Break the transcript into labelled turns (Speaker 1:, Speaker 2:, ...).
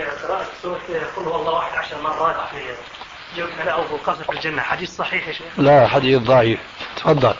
Speaker 1: قراءة سورة قل هو الله واحد عشر مرات في جوف لا أو قصر في الجنة. حديث صحيح يا شيخ؟
Speaker 2: لا حديث ضعيف. تفضل.